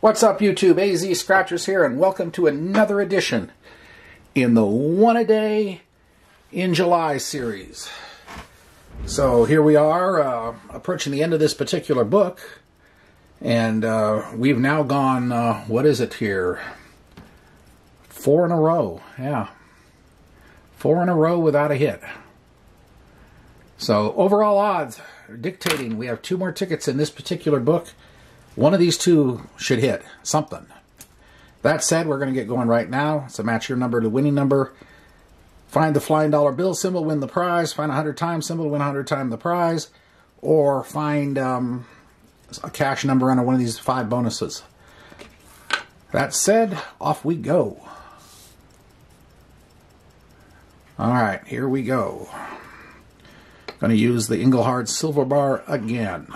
What's up, YouTube? AZ Scratchers here, and welcome to another edition in the One a Day in July series. So here we are, uh, approaching the end of this particular book, and uh, we've now gone, uh, what is it here? Four in a row, yeah. Four in a row without a hit. So overall odds dictating we have two more tickets in this particular book one of these two should hit something. That said, we're going to get going right now. It's a match your number to winning number. Find the flying dollar bill symbol, win the prize. Find a 100 times symbol, win a 100 times the prize. Or find um, a cash number under one of these five bonuses. That said, off we go. All right, here we go. Going to use the Engelhard silver bar again.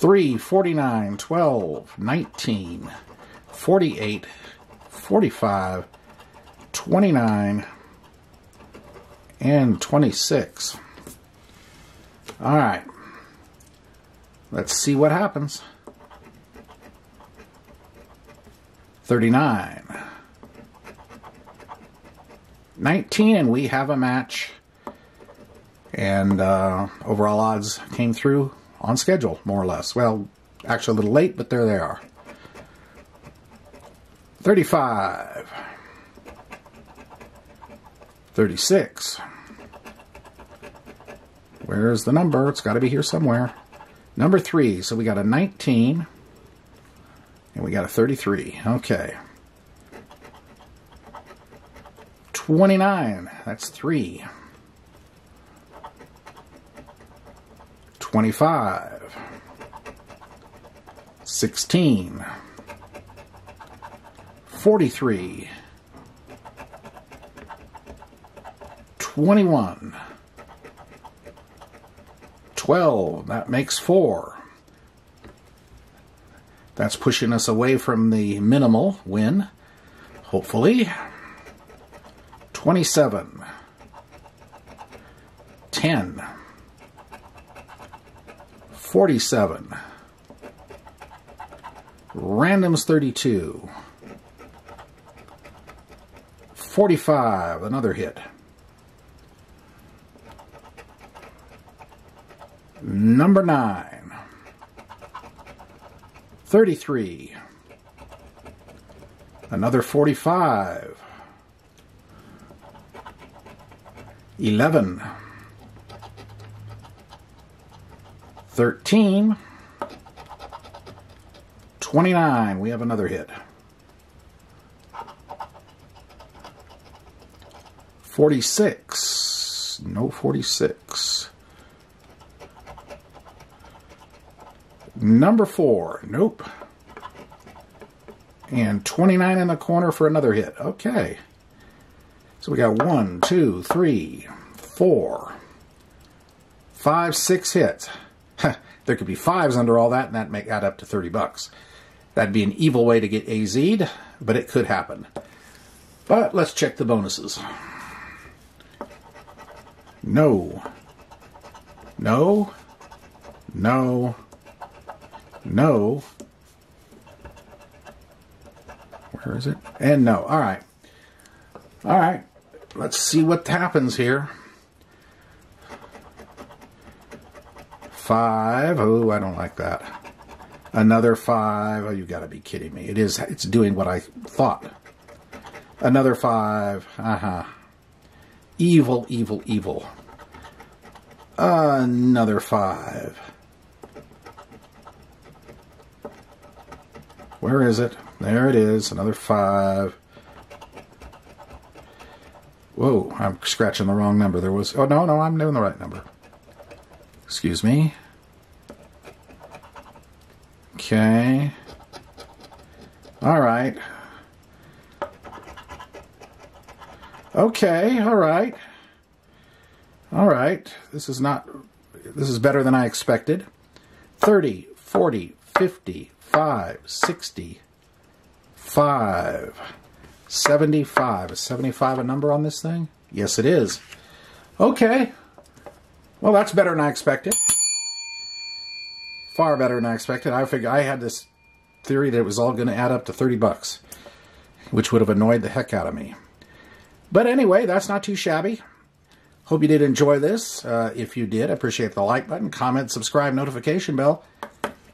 3, 49, 12, 19, 48, 45, 29, and 26. All right. Let's see what happens. 39. 19, and we have a match. And uh, overall odds came through on schedule, more or less. Well, actually a little late, but there they are. 35. 36. Where's the number? It's got to be here somewhere. Number 3. So we got a 19. And we got a 33. Okay. 29. That's 3. 25, 16, 43, 21, 12, that makes 4. That's pushing us away from the minimal win, hopefully. 27, 10, 47. Randoms 32. 45, another hit. Number 9. 33. Another 45. 11. 13. 29. We have another hit. 46. No 46. Number 4. Nope. And 29 in the corner for another hit. Okay. So we got one, two, three, four, five, six hits. There could be fives under all that, and that may add up to 30 bucks. That'd be an evil way to get AZ'd, but it could happen. But let's check the bonuses. No. No. No. No. Where is it? And no. All right. All right. Let's see what happens here. Five. Oh, I don't like that. Another five. Oh, you got to be kidding me. It is. It's doing what I thought. Another five. Uh huh. Evil, evil, evil. Another five. Where is it? There it is. Another five. Whoa, I'm scratching the wrong number. There was. Oh, no, no, I'm doing the right number. Excuse me. Okay. All right. Okay, all right. All right. This is not this is better than I expected. 30, 40, 50, 5, 60, 5, 75. Is 75 a number on this thing? Yes, it is. Okay. Well, that's better than I expected. Far better than I expected. I figured I had this theory that it was all going to add up to 30 bucks, which would have annoyed the heck out of me. But anyway, that's not too shabby. Hope you did enjoy this. Uh, if you did, appreciate the like button, comment, subscribe, notification bell.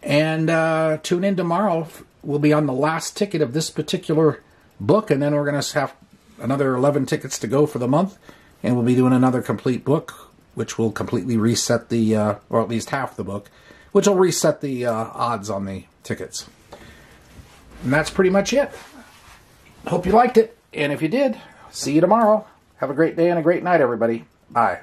And uh, tune in tomorrow. We'll be on the last ticket of this particular book, and then we're going to have another 11 tickets to go for the month. And we'll be doing another complete book, which will completely reset the, uh, or at least half the book, which will reset the uh, odds on the tickets. And that's pretty much it. Hope you liked it. And if you did, see you tomorrow. Have a great day and a great night, everybody. Bye.